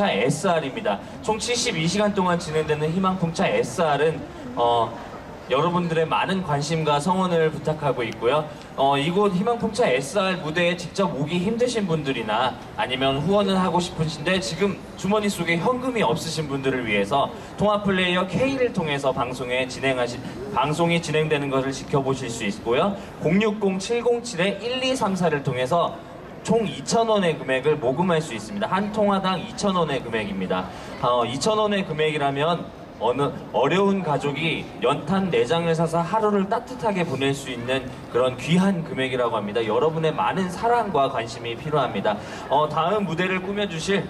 희망풍차 SR입니다. 총 72시간 동안 진행되는 희망풍차 SR은 어, 여러분들의 많은 관심과 성원을 부탁하고 있고요. 어, 이곳 희망풍차 SR 무대에 직접 오기 힘드신 분들이나 아니면 후원을 하고 싶으신데 지금 주머니 속에 현금이 없으신 분들을 위해서 통화 플레이어 K를 통해서 방송에 진행하시 방송이 진행되는 것을 지켜보실 수 있고요. 060-707-1234를 통해서 총 2,000원의 금액을 모금할 수 있습니다. 한 통화당 2,000원의 금액입니다. 어, 2,000원의 금액이라면 어느 어려운 가족이 연탄 4장을 사서 하루를 따뜻하게 보낼 수 있는 그런 귀한 금액이라고 합니다. 여러분의 많은 사랑과 관심이 필요합니다. 어, 다음 무대를 꾸며주실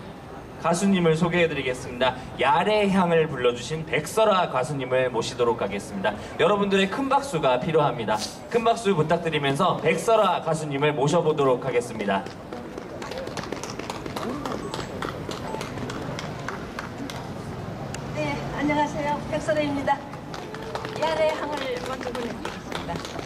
가수님을 소개해드리겠습니다. 야래 향을 불러주신 백설아 가수님을 모시도록 하겠습니다. 여러분들의 큰 박수가 필요합니다. 큰 박수 부탁드리면서 백설아 가수님을 모셔보도록 하겠습니다. 네, 안녕하세요. 백설혜입니다. 야래 항을 먼저 보내드리겠습니다.